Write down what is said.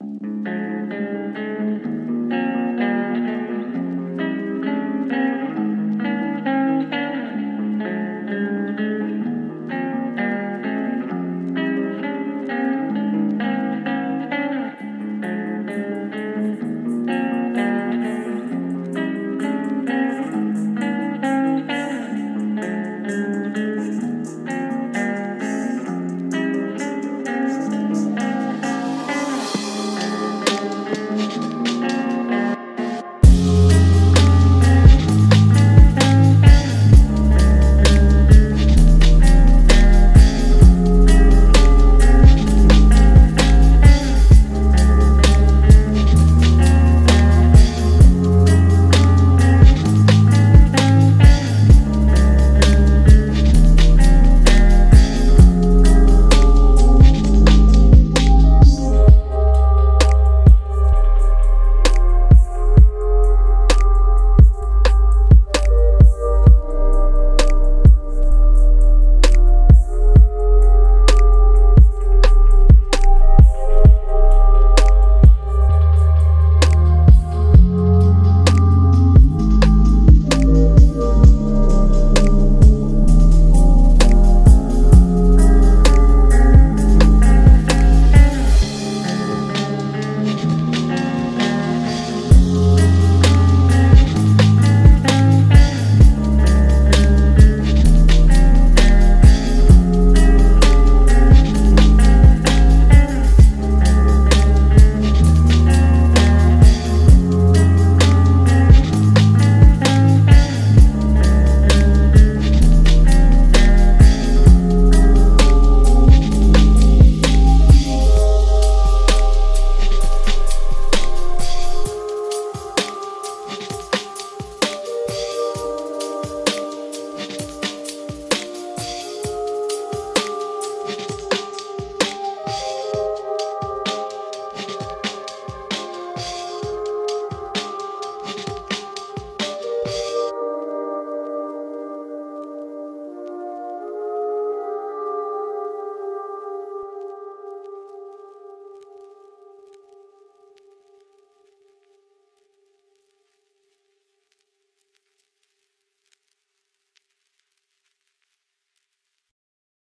Bye.